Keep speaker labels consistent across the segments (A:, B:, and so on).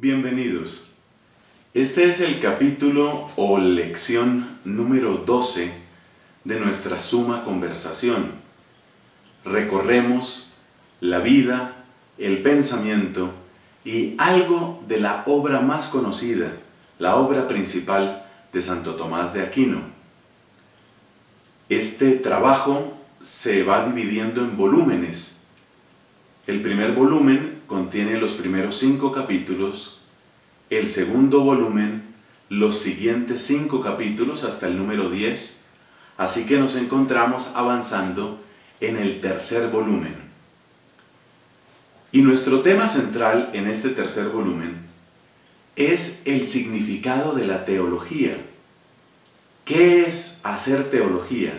A: Bienvenidos. Este es el capítulo o lección número 12 de nuestra suma conversación. Recorremos la vida, el pensamiento y algo de la obra más conocida, la obra principal de Santo Tomás de Aquino. Este trabajo se va dividiendo en volúmenes. El primer volumen contiene los primeros cinco capítulos, el segundo volumen los siguientes cinco capítulos hasta el número 10, así que nos encontramos avanzando en el tercer volumen. Y nuestro tema central en este tercer volumen es el significado de la teología. ¿Qué es hacer teología?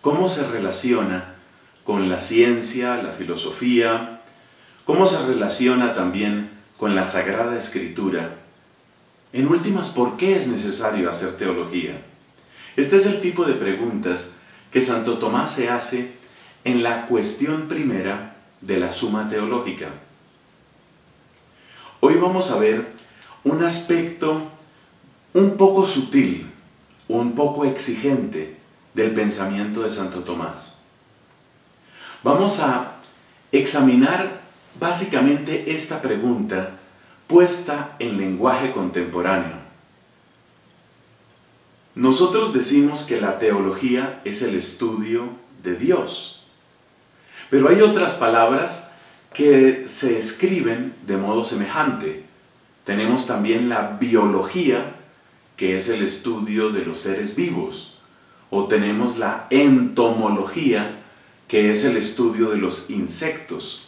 A: ¿Cómo se relaciona con la ciencia, la filosofía? ¿Cómo se relaciona también con la Sagrada Escritura? En últimas, ¿por qué es necesario hacer teología? Este es el tipo de preguntas que Santo Tomás se hace en la cuestión primera de la suma teológica. Hoy vamos a ver un aspecto un poco sutil, un poco exigente del pensamiento de Santo Tomás. Vamos a examinar básicamente esta pregunta puesta en lenguaje contemporáneo. Nosotros decimos que la teología es el estudio de Dios, pero hay otras palabras que se escriben de modo semejante. Tenemos también la biología, que es el estudio de los seres vivos, o tenemos la entomología, que es el estudio de los insectos.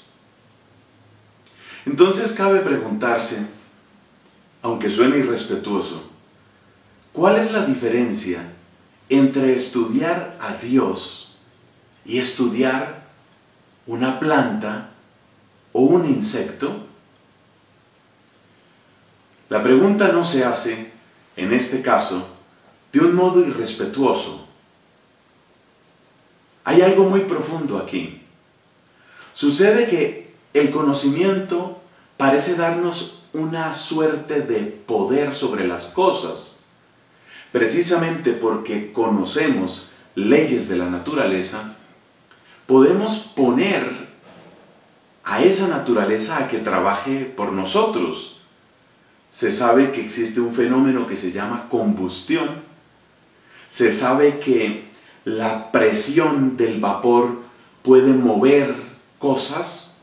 A: Entonces cabe preguntarse, aunque suene irrespetuoso, ¿cuál es la diferencia entre estudiar a Dios y estudiar una planta o un insecto? La pregunta no se hace, en este caso, de un modo irrespetuoso. Hay algo muy profundo aquí. Sucede que el conocimiento parece darnos una suerte de poder sobre las cosas, precisamente porque conocemos leyes de la naturaleza, podemos poner a esa naturaleza a que trabaje por nosotros. Se sabe que existe un fenómeno que se llama combustión. Se sabe que la presión del vapor puede mover cosas,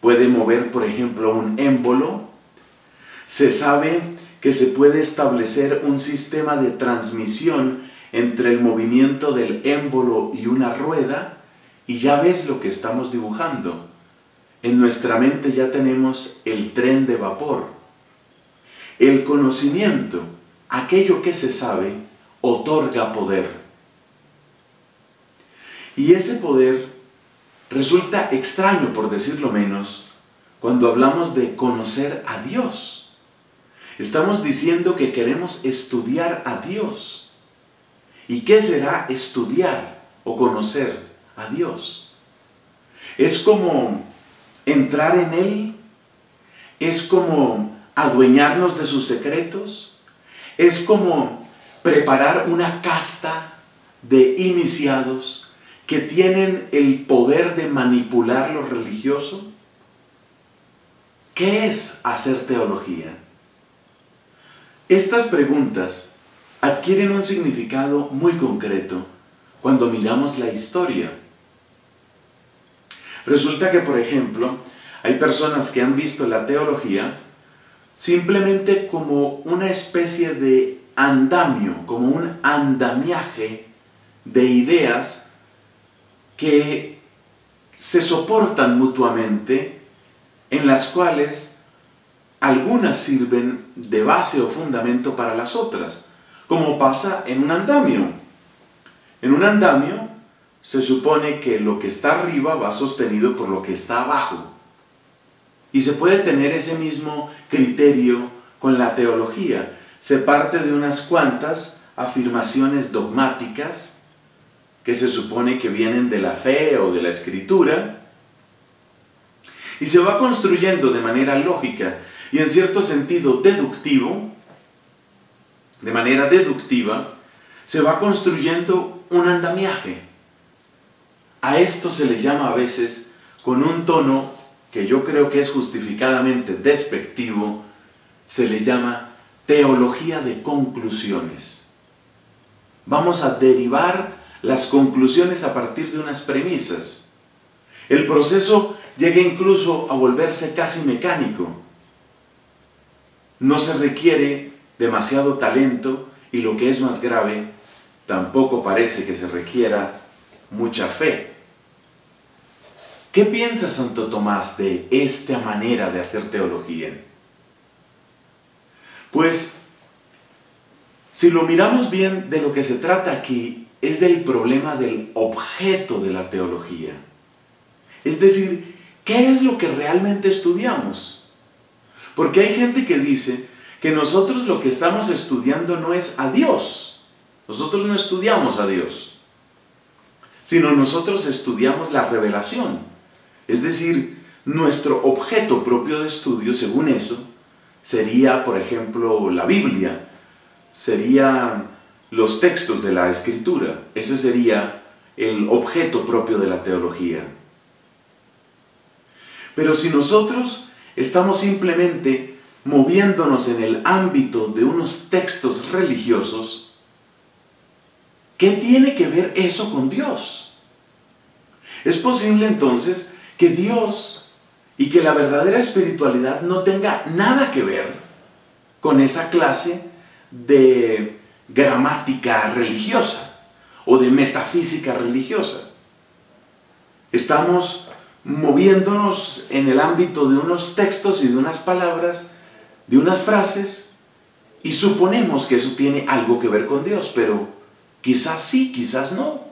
A: puede mover, por ejemplo, un émbolo. Se sabe que se puede establecer un sistema de transmisión entre el movimiento del émbolo y una rueda, y ya ves lo que estamos dibujando. En nuestra mente ya tenemos el tren de vapor. El conocimiento, aquello que se sabe, otorga poder. Y ese poder resulta extraño, por decirlo menos, cuando hablamos de conocer a Dios. Estamos diciendo que queremos estudiar a Dios. ¿Y qué será estudiar o conocer a Dios? Es como entrar en Él, es como adueñarnos de sus secretos, es como preparar una casta de iniciados que tienen el poder de manipular lo religioso. ¿Qué es hacer teología? Estas preguntas adquieren un significado muy concreto cuando miramos la historia. Resulta que, por ejemplo, hay personas que han visto la teología simplemente como una especie de andamio, como un andamiaje de ideas que se soportan mutuamente, en las cuales algunas sirven de base o fundamento para las otras, como pasa en un andamio. En un andamio se supone que lo que está arriba va sostenido por lo que está abajo. Y se puede tener ese mismo criterio con la teología. Se parte de unas cuantas afirmaciones dogmáticas que se supone que vienen de la fe o de la escritura, y se va construyendo de manera lógica. y en cierto sentido deductivo, de manera deductiva, se va construyendo un andamiaje. A esto se le llama a veces, con un tono que yo creo que es justificadamente despectivo, se le llama teología de conclusiones. Vamos a derivar las conclusiones a partir de unas premisas. El proceso llega incluso a volverse casi mecánico. No se requiere demasiado talento y lo que es más grave, tampoco parece que se requiera mucha fe. ¿Qué piensa Santo Tomás de esta manera de hacer teología? Pues, si lo miramos bien, de lo que se trata aquí es del problema del objeto de la teología. Es decir, ¿qué es lo que realmente estudiamos? Porque hay gente que dice que nosotros lo que estamos estudiando no es a Dios. Nosotros no estudiamos a Dios, sino nosotros estudiamos la revelación. Es decir, nuestro objeto propio de estudio, según eso, sería, por ejemplo, la Biblia, serían los textos de la escritura. Ese sería el objeto propio de la teología. Pero si nosotros estamos simplemente moviéndonos en el ámbito de unos textos religiosos, ¿qué tiene que ver eso con Dios? Es posible entonces que Dios y que la verdadera espiritualidad no tenga nada que ver con esa clase de gramática religiosa o de metafísica religiosa. Estamos moviéndonos en el ámbito de unos textos y de unas palabras de unas frases y suponemos que eso tiene algo que ver con Dios, pero quizás sí, quizás no.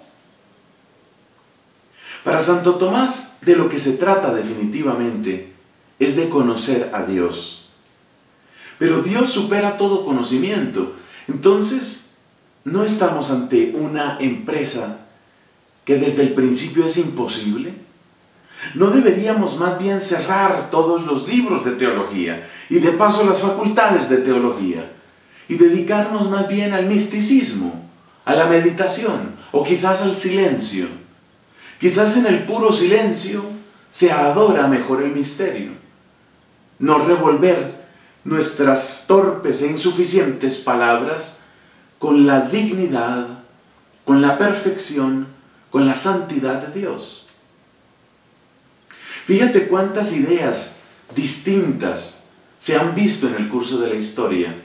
A: Para Santo Tomás, de lo que se trata definitivamente es de conocer a Dios. Pero Dios supera todo conocimiento. Entonces, no estamos ante una empresa que desde el principio es imposible. ¿No deberíamos más bien cerrar todos los libros de teología y de paso las facultades de teología y dedicarnos más bien al misticismo, a la meditación o quizás al silencio? Quizás en el puro silencio se adora mejor el misterio. No revolver nuestras torpes e insuficientes palabras con la dignidad, con la perfección, con la santidad de Dios. Fíjate cuántas ideas distintas se han visto en el curso de la historia,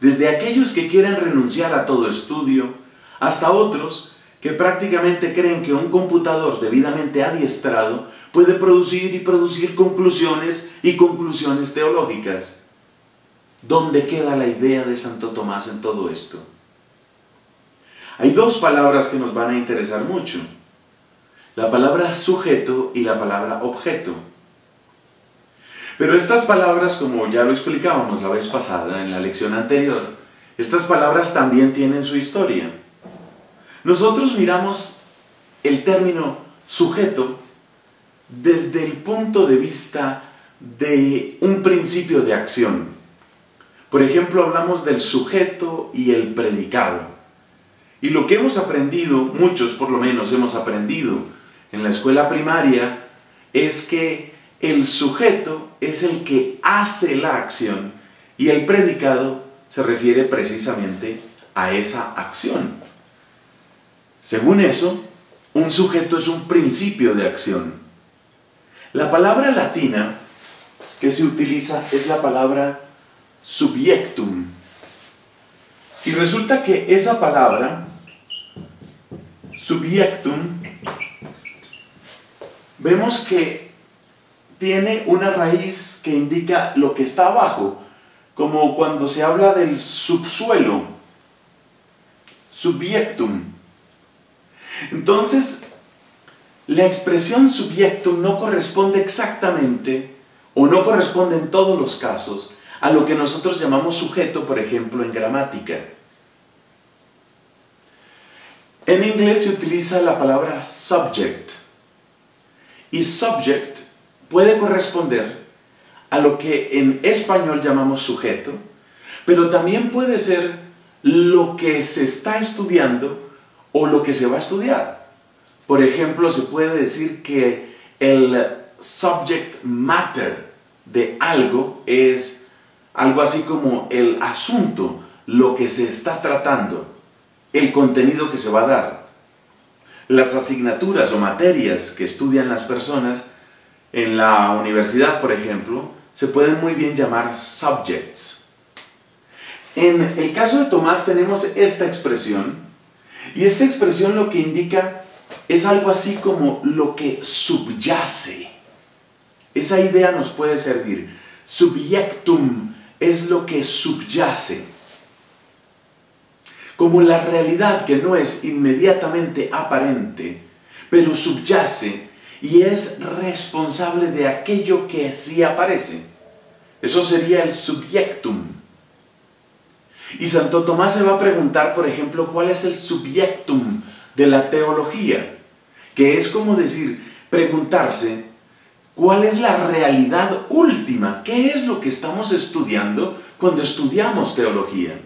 A: desde aquellos que quieren renunciar a todo estudio, hasta otros que prácticamente creen que un computador debidamente adiestrado puede producir y producir conclusiones y conclusiones teológicas. ¿Dónde queda la idea de Santo Tomás en todo esto? Hay dos palabras que nos van a interesar mucho la palabra sujeto y la palabra objeto. Pero estas palabras, como ya lo explicábamos la vez pasada en la lección anterior, estas palabras también tienen su historia. Nosotros miramos el término sujeto desde el punto de vista de un principio de acción. Por ejemplo, hablamos del sujeto y el predicado. Y lo que hemos aprendido, muchos por lo menos hemos aprendido en la escuela primaria es que el sujeto es el que hace la acción y el predicado se refiere precisamente a esa acción. Según eso, un sujeto es un principio de acción. La palabra latina que se utiliza es la palabra subjectum. Y resulta que esa palabra, subjectum, vemos que tiene una raíz que indica lo que está abajo, como cuando se habla del subsuelo, subjectum. Entonces, la expresión subjectum no corresponde exactamente, o no corresponde en todos los casos, a lo que nosotros llamamos sujeto, por ejemplo, en gramática. En inglés se utiliza la palabra subject y subject puede corresponder a lo que en español llamamos sujeto, pero también puede ser lo que se está estudiando o lo que se va a estudiar. Por ejemplo, se puede decir que el subject matter de algo es algo así como el asunto, lo que se está tratando, el contenido que se va a dar. Las asignaturas o materias que estudian las personas en la universidad, por ejemplo, se pueden muy bien llamar subjects. En el caso de Tomás tenemos esta expresión, y esta expresión lo que indica es algo así como lo que subyace. Esa idea nos puede servir. Subjectum es lo que subyace. Como la realidad que no es inmediatamente aparente, pero subyace y es responsable de aquello que sí aparece. Eso sería el subjectum. Y Santo Tomás se va a preguntar, por ejemplo, cuál es el subjectum de la teología, que es como decir, preguntarse cuál es la realidad última, qué es lo que estamos estudiando cuando estudiamos teología.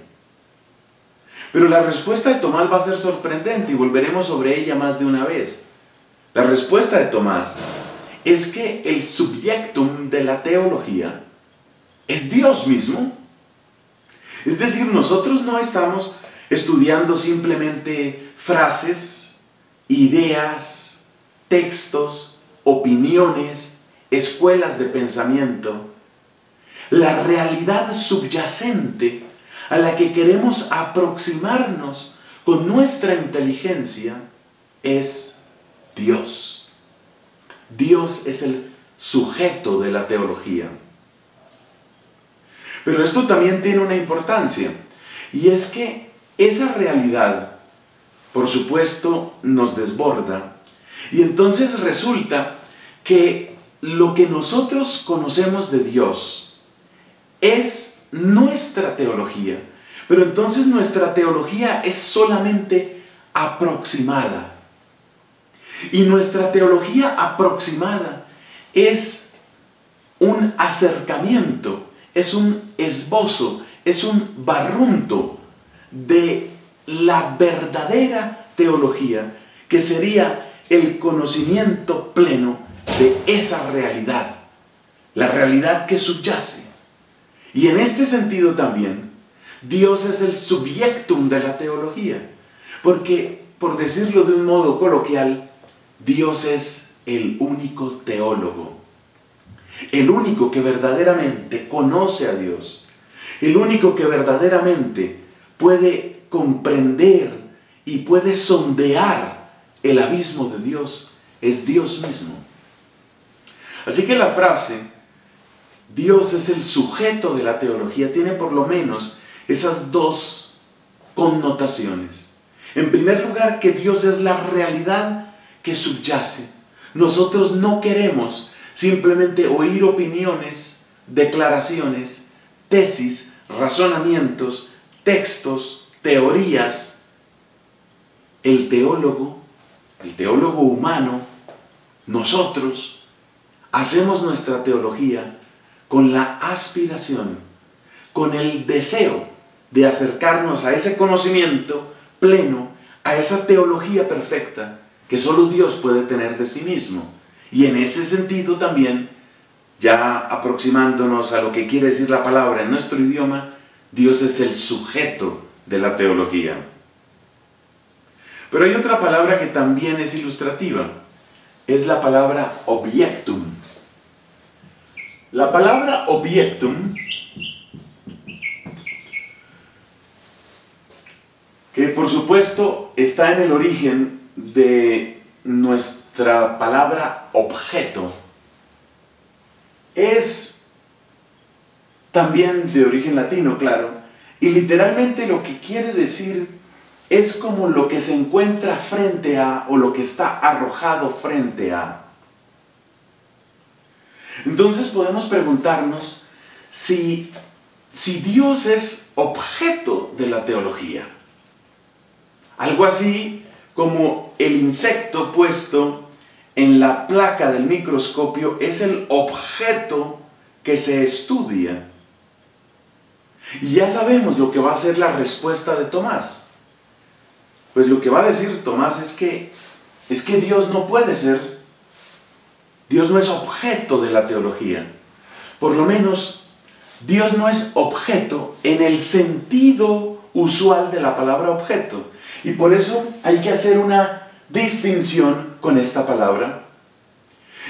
A: Pero la respuesta de Tomás va a ser sorprendente y volveremos sobre ella más de una vez. La respuesta de Tomás es que el subjectum de la teología es Dios mismo. Es decir, nosotros no estamos estudiando simplemente frases, ideas, textos, opiniones, escuelas de pensamiento. La realidad subyacente a la que queremos aproximarnos con nuestra inteligencia es Dios. Dios es el sujeto de la teología. Pero esto también tiene una importancia, y es que esa realidad, por supuesto, nos desborda, y entonces resulta que lo que nosotros conocemos de Dios es nuestra teología, pero entonces nuestra teología es solamente aproximada. Y nuestra teología aproximada es un acercamiento, es un esbozo, es un barrunto de la verdadera teología, que sería el conocimiento pleno de esa realidad, la realidad que subyace. Y en este sentido también, Dios es el subjectum de la teología, porque, por decirlo de un modo coloquial, Dios es el único teólogo, el único que verdaderamente conoce a Dios, el único que verdaderamente puede comprender y puede sondear el abismo de Dios, es Dios mismo. Así que la frase, Dios es el sujeto de la teología, tiene por lo menos esas dos connotaciones. En primer lugar, que Dios es la realidad que subyace. Nosotros no queremos simplemente oír opiniones, declaraciones, tesis, razonamientos, textos, teorías. El teólogo, el teólogo humano, nosotros hacemos nuestra teología con la aspiración, con el deseo de acercarnos a ese conocimiento pleno, a esa teología perfecta que solo Dios puede tener de sí mismo. Y en ese sentido también, ya aproximándonos a lo que quiere decir la palabra en nuestro idioma, Dios es el sujeto de la teología. Pero hay otra palabra que también es ilustrativa, es la palabra objectum. La palabra objectum, que por supuesto está en el origen de nuestra palabra objeto es también de origen latino, claro, y literalmente lo que quiere decir es como lo que se encuentra frente a o lo que está arrojado frente a. Entonces podemos preguntarnos si, si Dios es objeto de la teología. Algo así como el insecto puesto en la placa del microscopio es el objeto que se estudia. Y ya sabemos lo que va a ser la respuesta de Tomás. Pues lo que va a decir Tomás es que es que Dios no puede ser Dios no es objeto de la teología. Por lo menos Dios no es objeto en el sentido usual de la palabra objeto. Y por eso hay que hacer una distinción con esta palabra.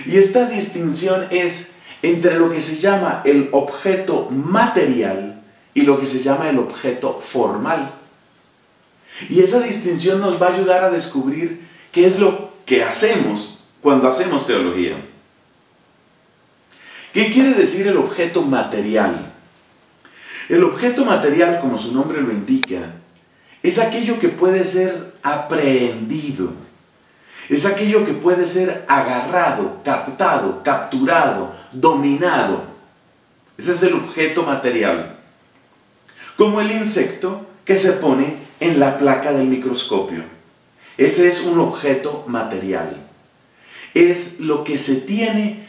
A: Y esta distinción es entre lo que se llama el objeto material y lo que se llama el objeto formal. Y esa distinción nos va a ayudar a descubrir qué es lo que hacemos cuando hacemos teología. ¿Qué quiere decir el objeto material? El objeto material, como su nombre lo indica, es aquello que puede ser aprehendido, es aquello que puede ser agarrado, captado, capturado, dominado. Ese es el objeto material. Como el insecto que se pone en la placa del microscopio. Ese es un objeto material. Es lo que se tiene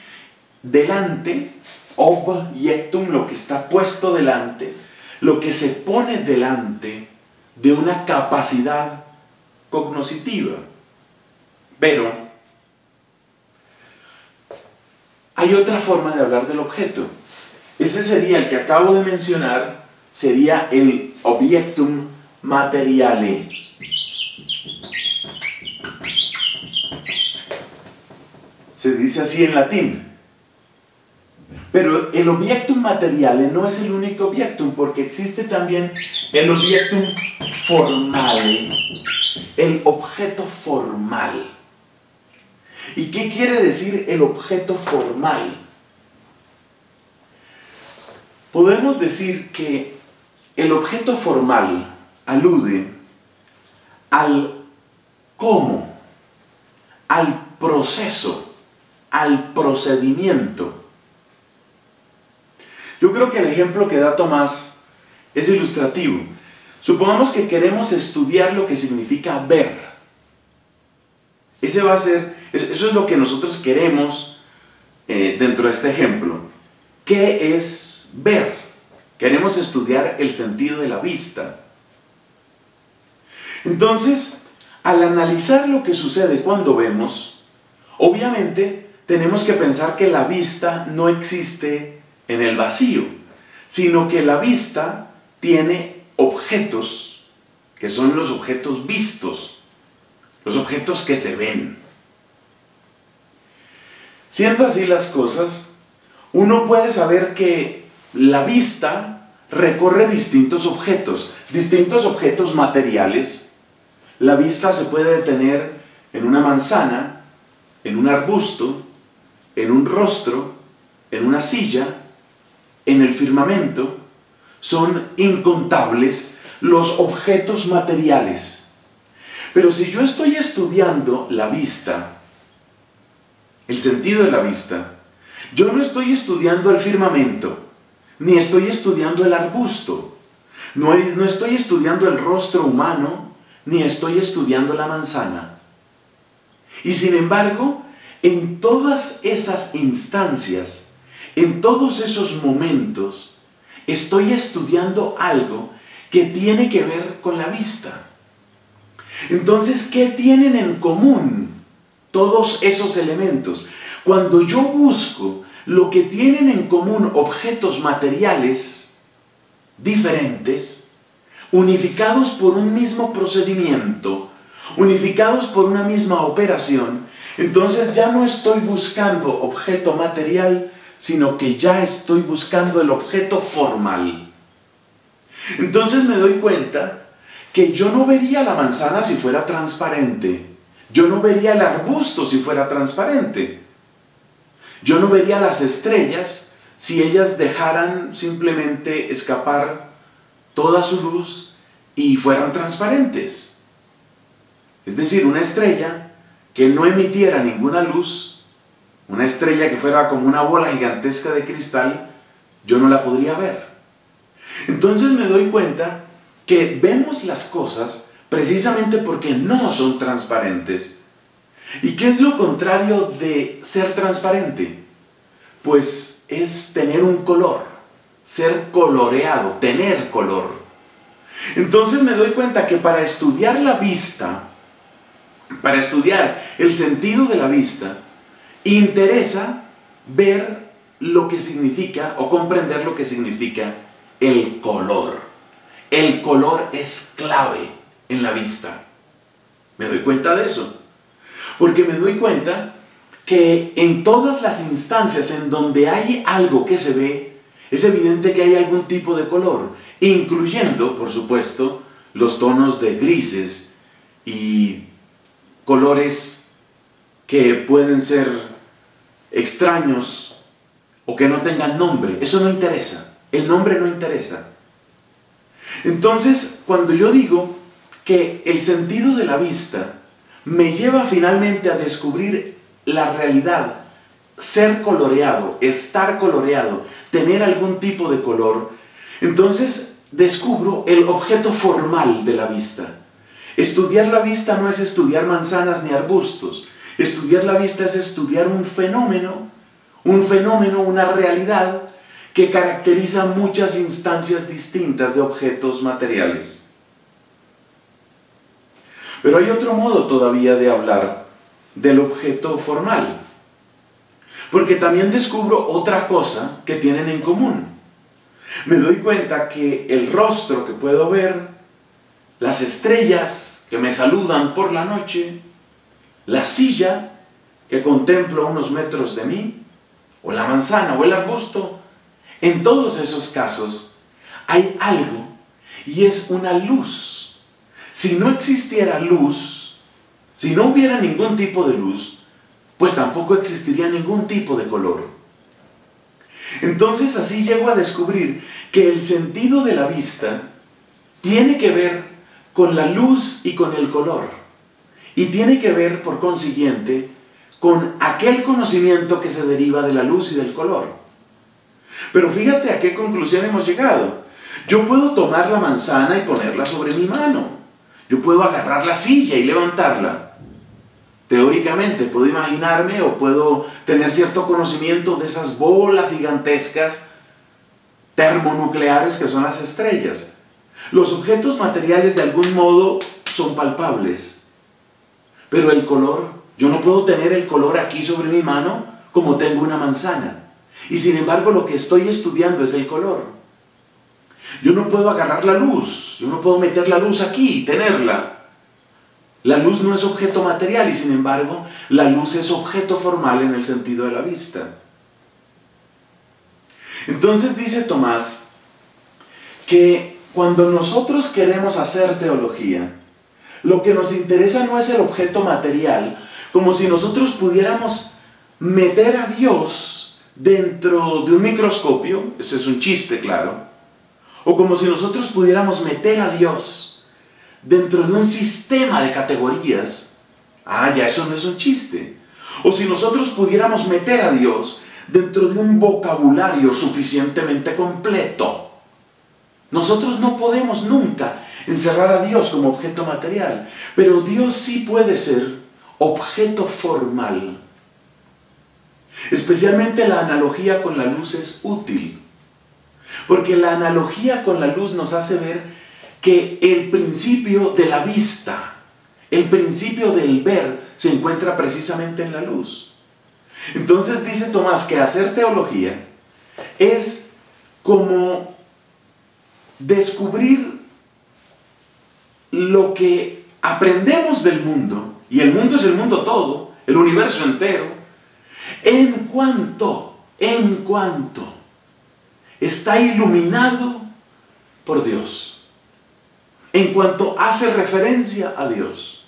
A: delante, objectum, lo que está puesto delante, lo que se pone delante de una capacidad cognoscitiva. Pero hay otra forma de hablar del objeto. Ese sería el que acabo de mencionar, sería el objectum materiale. Se dice así en latín. Pero el objectum materiale no es el único objectum, porque existe también el objectum formale, el objeto formal. ¿Y qué quiere decir el objeto formal? Podemos decir que el objeto formal alude al cómo, al proceso, al procedimiento. Yo creo que el ejemplo que da Tomás es ilustrativo. Supongamos que queremos estudiar lo que significa ver. Ese va a ser, eso es lo que nosotros queremos eh, dentro de este ejemplo. ¿Qué es ver? Queremos estudiar el sentido de la vista. Entonces, al analizar lo que sucede cuando vemos, obviamente tenemos que pensar que la vista no existe en el vacío, sino que la vista tiene objetos, que son los objetos vistos los objetos que se ven. Siendo así las cosas, uno puede saber que la vista recorre distintos objetos, distintos objetos materiales. La vista se puede detener en una manzana, en un arbusto, en un rostro, en una silla, en el firmamento. Son incontables los objetos materiales pero si yo estoy estudiando la vista, el sentido de la vista, yo no estoy estudiando el firmamento, ni estoy estudiando el arbusto, no, no estoy estudiando el rostro humano, ni estoy estudiando la manzana. Y sin embargo, en todas esas instancias, en todos esos momentos, estoy estudiando algo que tiene que ver con la vista. Entonces, ¿qué tienen en común todos esos elementos? Cuando yo busco lo que tienen en común objetos materiales diferentes, unificados por un mismo procedimiento, unificados por una misma operación, entonces ya no estoy buscando objeto material, sino que ya estoy buscando el objeto formal. Entonces me doy cuenta que yo no vería la manzana si fuera transparente. Yo no vería el arbusto si fuera transparente. Yo no vería las estrellas si ellas dejaran simplemente escapar toda su luz y fueran transparentes. Es decir, una estrella que no emitiera ninguna luz, una estrella que fuera como una bola gigantesca de cristal, yo no la podría ver. Entonces me doy cuenta que vemos las cosas precisamente porque no son transparentes. ¿Y qué es lo contrario de ser transparente? pues es tener un color, ser coloreado, tener color. Entonces me doy cuenta que para estudiar la vista, para estudiar el sentido de la vista, interesa ver lo que significa o comprender lo que significa el color. El color es clave en la vista. Me doy cuenta de eso. Porque me doy cuenta que en todas las instancias en donde hay algo que se ve, es evidente que hay algún tipo de color, incluyendo, por supuesto, los tonos de grises y colores que pueden ser extraños o que no tengan nombre. Eso no interesa. El nombre no interesa. Entonces, cuando yo digo que el sentido de la vista me lleva finalmente a descubrir la realidad, ser coloreado, estar coloreado, tener algún tipo de color, entonces descubro el objeto formal de la vista. Estudiar la vista no es estudiar manzanas ni arbustos. Estudiar la vista es estudiar un fenómeno, un fenómeno, una realidad que caracteriza muchas instancias distintas de objetos materiales. Pero hay otro modo todavía de hablar del objeto formal, porque también descubro otra cosa que tienen en común. Me doy cuenta que el rostro que puedo ver, las estrellas que me saludan por la noche, la silla que contemplo a unos metros de mí, o la manzana o el arbusto, en todos esos casos hay algo y es una luz. Si no existiera luz, si no hubiera ningún tipo de luz, pues tampoco existiría ningún tipo de color. Entonces así llego a descubrir que el sentido de la vista tiene que ver con la luz y con el color. Y tiene que ver, por consiguiente, con aquel conocimiento que se deriva de la luz y del color. Pero fíjate a qué conclusión hemos llegado. Yo puedo tomar la manzana y ponerla sobre mi mano. Yo puedo agarrar la silla y levantarla. Teóricamente puedo imaginarme o puedo tener cierto conocimiento de esas bolas gigantescas termonucleares que son las estrellas. Los objetos materiales de algún modo son palpables. Pero el color, yo no puedo tener el color aquí sobre mi mano como tengo una manzana. Y sin embargo lo que estoy estudiando es el color. Yo no puedo agarrar la luz, yo no puedo meter la luz aquí y tenerla. La luz no es objeto material y sin embargo la luz es objeto formal en el sentido de la vista. Entonces dice Tomás que cuando nosotros queremos hacer teología, lo que nos interesa no es el objeto material, como si nosotros pudiéramos meter a Dios dentro de un microscopio, ese es un chiste, claro, o como si nosotros pudiéramos meter a Dios dentro de un sistema de categorías, ah, ya eso no es un chiste, o si nosotros pudiéramos meter a Dios dentro de un vocabulario suficientemente completo. Nosotros no podemos nunca encerrar a Dios como objeto material, pero Dios sí puede ser objeto formal Especialmente la analogía con la luz es útil, porque la analogía con la luz nos hace ver que el principio de la vista, el principio del ver, se encuentra precisamente en la luz. Entonces dice Tomás que hacer teología es como descubrir lo que aprendemos del mundo, y el mundo es el mundo todo, el universo entero, en cuanto, en cuanto está iluminado por Dios, en cuanto hace referencia a Dios.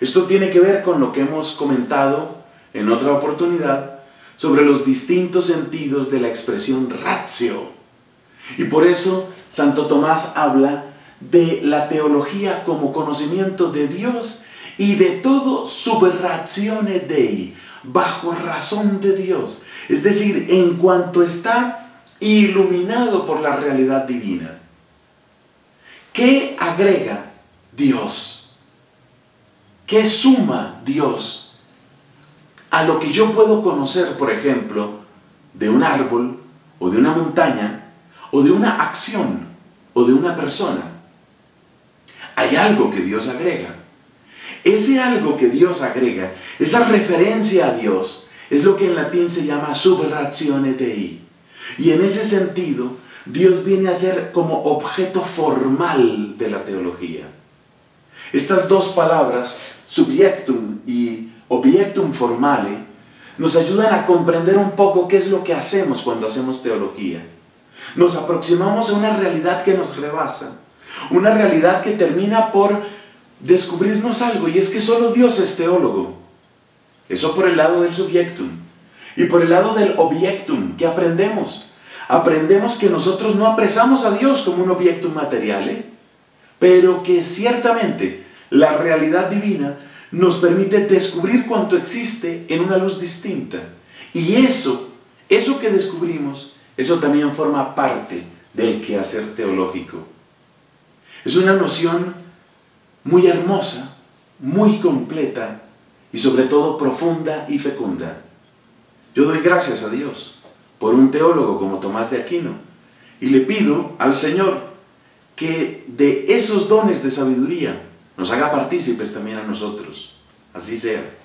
A: Esto tiene que ver con lo que hemos comentado en otra oportunidad sobre los distintos sentidos de la expresión ratio. Y por eso Santo Tomás habla de la teología como conocimiento de Dios y de todo subrazione Dei, bajo razón de Dios. Es decir, en cuanto está iluminado por la realidad divina. ¿Qué agrega Dios? ¿Qué suma Dios a lo que yo puedo conocer, por ejemplo, de un árbol o de una montaña o de una acción o de una persona. Hay algo que Dios agrega. Ese algo que Dios agrega, esa referencia a Dios, es lo que en latín se llama subratione dei. Y en ese sentido, Dios viene a ser como objeto formal de la teología. Estas dos palabras, subjectum y objectum formale, nos ayudan a comprender un poco qué es lo que hacemos cuando hacemos teología. Nos aproximamos a una realidad que nos rebasa, una realidad que termina por descubrirnos algo, y es que solo Dios es teólogo. Eso por el lado del subjectum. Y por el lado del objectum, ¿qué aprendemos? Aprendemos que nosotros no apresamos a Dios como un objeto material, ¿eh? pero que ciertamente la realidad divina nos permite descubrir cuanto existe en una luz distinta. Y eso, eso que descubrimos, eso también forma parte del quehacer teológico. Es una noción muy hermosa, muy completa y sobre todo profunda y fecunda. Yo doy gracias a Dios por un teólogo como Tomás de Aquino y le pido al Señor que de esos dones de sabiduría nos haga partícipes también a nosotros. Así sea.